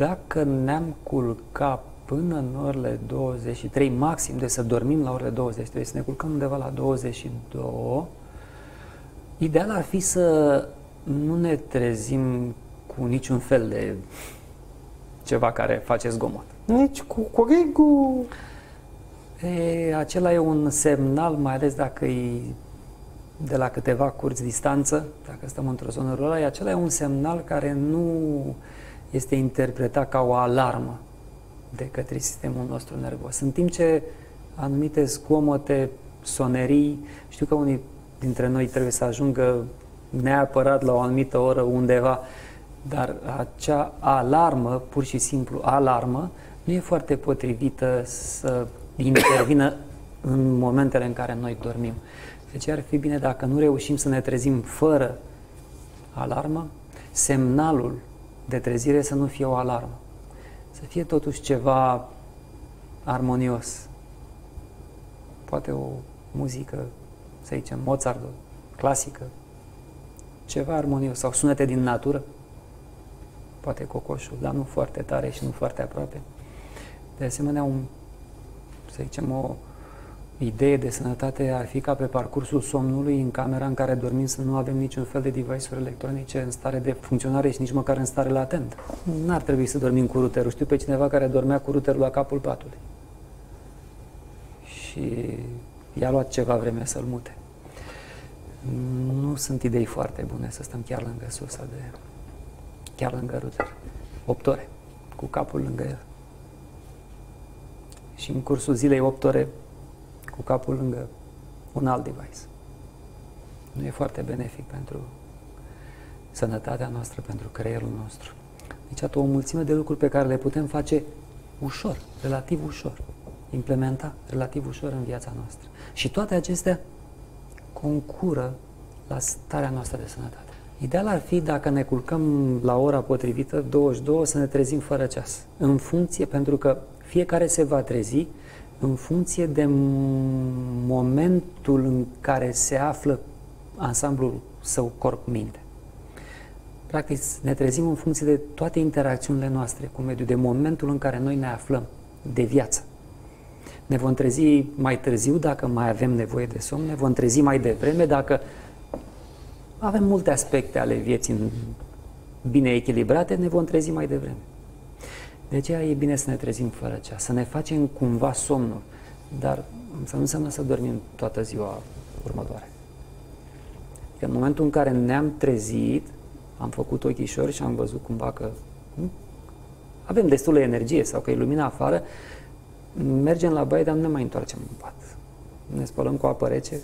dacă ne-am culcat până în orele 23, maxim, de să dormim la orele 23, să ne culcăm undeva la 22, ideal ar fi să nu ne trezim cu niciun fel de ceva care face zgomot. Nici cu corigul. E, acela e un semnal, mai ales dacă e de la câteva curți distanță, dacă stăm într-o zonă rurală, acela e un semnal care nu este interpretat ca o alarmă de către sistemul nostru nervos. În timp ce anumite scomote, sonerii, știu că unii dintre noi trebuie să ajungă neapărat la o anumită oră undeva, dar acea alarmă, pur și simplu alarmă, nu e foarte potrivită să intervină în momentele în care noi dormim. Deci ar fi bine dacă nu reușim să ne trezim fără alarmă, semnalul de trezire să nu fie o alarmă. Să fie totuși ceva armonios. Poate o muzică, să zicem, Mozart, clasică, ceva armonios sau sunete din natură, poate cocoșul, dar nu foarte tare și nu foarte aproape. De asemenea, un, să zicem, o idee de sănătate ar fi ca pe parcursul somnului, în camera în care dormim, să nu avem niciun fel de device-uri electronice în stare de funcționare și nici măcar în stare latentă. N-ar trebui să dormim cu ruterul. Știu pe cineva care dormea cu ruterul la capul patului. Și i-a luat ceva vreme să-l mute. Nu sunt idei foarte bune să stăm chiar lângă sursa de... chiar lângă router. 8 ore, cu capul lângă el. Și în cursul zilei 8 ore cu capul lângă un alt device. Nu e foarte benefic pentru sănătatea noastră, pentru creierul nostru. Deci, atât o mulțime de lucruri pe care le putem face ușor, relativ ușor, implementa relativ ușor în viața noastră. Și toate acestea concură la starea noastră de sănătate. Ideal ar fi dacă ne culcăm la ora potrivită, 22, să ne trezim fără ceas. În funcție, pentru că fiecare se va trezi în funcție de momentul în care se află ansamblul său corp-minte. Practic, ne trezim în funcție de toate interacțiunile noastre cu mediul, de momentul în care noi ne aflăm, de viață. Ne vom trezi mai târziu dacă mai avem nevoie de somn, ne vom trezi mai devreme dacă avem multe aspecte ale vieții bine echilibrate, ne vom trezi mai devreme. De aceea e bine să ne trezim fără ceas, să ne facem cumva somnul, dar să nu înseamnă să dormim toată ziua următoare. Că în momentul în care ne-am trezit, am făcut ochișori și am văzut cumva că nu? avem destulă energie sau că e lumina afară, mergem la baie, dar nu ne mai întoarcem în pat. Ne spălăm cu apă rece,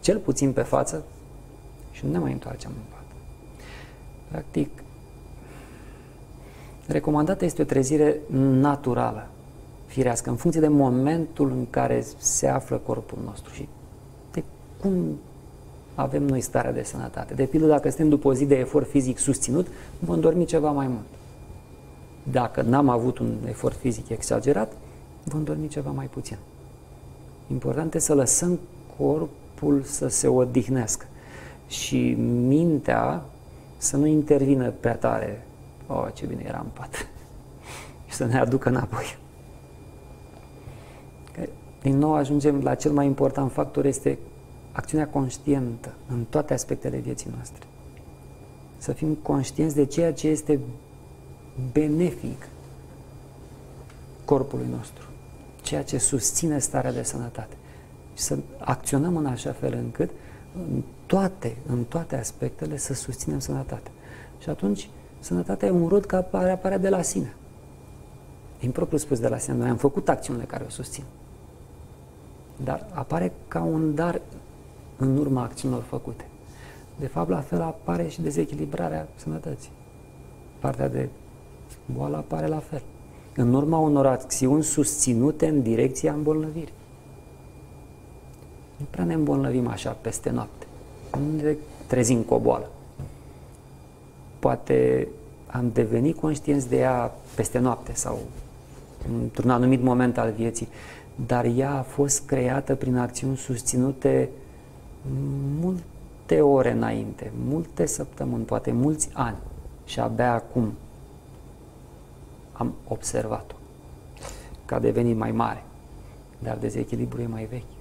cel puțin pe față și nu ne mai întoarcem în pat. Practic, Recomandată este o trezire naturală, firească, în funcție de momentul în care se află corpul nostru și de cum avem noi starea de sănătate. De pildă, dacă suntem după o zi de efort fizic susținut, vom dormi ceva mai mult. Dacă n-am avut un efort fizic exagerat, vom dormi ceva mai puțin. Important este să lăsăm corpul să se odihnească și mintea să nu intervină prea tare Oh, ce bine era în pat. și să ne aducă înapoi. Din nou ajungem la cel mai important factor, este acțiunea conștientă în toate aspectele vieții noastre. Să fim conștienți de ceea ce este benefic corpului nostru, ceea ce susține starea de sănătate. Și să acționăm în așa fel încât în toate, în toate aspectele să susținem sănătatea. Și atunci Sănătatea e un rod care apare de la sine. E impropriu spus de la sine. Noi am făcut acțiunile care o susțin. Dar apare ca un dar în urma acțiunilor făcute. De fapt, la fel apare și dezechilibrarea sănătății. Partea de boală apare la fel. În urma unor acțiuni susținute în direcția îmbolnăvirii. Nu prea ne îmbolnăvim așa peste noapte. Nu ne trezim cu o boală poate am devenit conștienți de ea peste noapte sau într-un anumit moment al vieții, dar ea a fost creată prin acțiuni susținute multe ore înainte, multe săptămâni, poate mulți ani și abia acum am observat-o, că a devenit mai mare, dar dezechilibru e mai vechi.